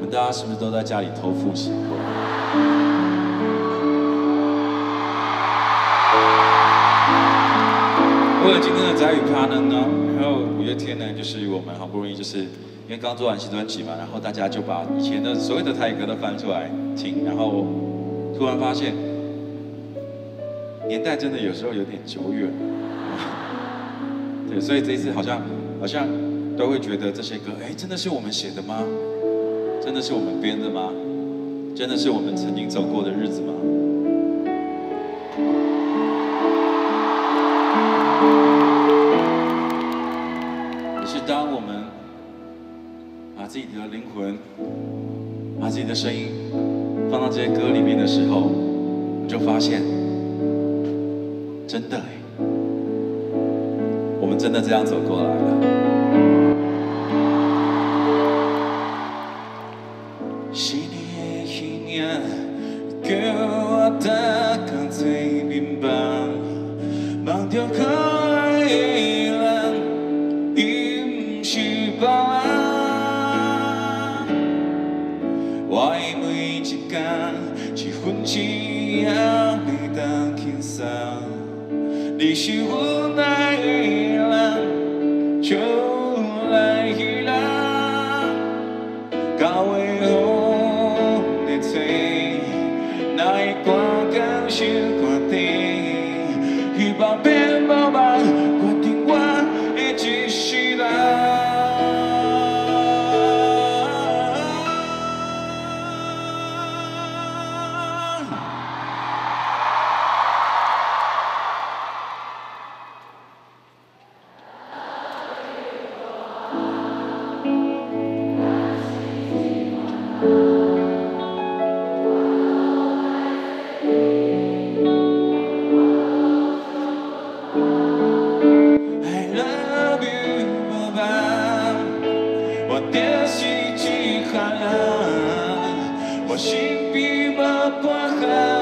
们大家是不是都在家里偷复习过？为了今天的宅语趴呢，然后五月天呢，就是我们好不容易就是因为刚做完新专辑嘛，然后大家就把以前的所有的台语歌都翻出来听，然后突然发现年代真的有时候有点久远。对，所以这一次好像好像都会觉得这些歌，哎，真的是我们写的吗？真的是我们编的吗？真的是我们曾经走过的日子吗？可是当我们把自己的灵魂、把自己的声音放到这些歌里面的时候，你就发现，真的哎。我们真的这样走过来了。梦着可爱的人，伊不是别人。我的每一天，一分钱也袂当轻松，你是阮爱的人，就我心比马关。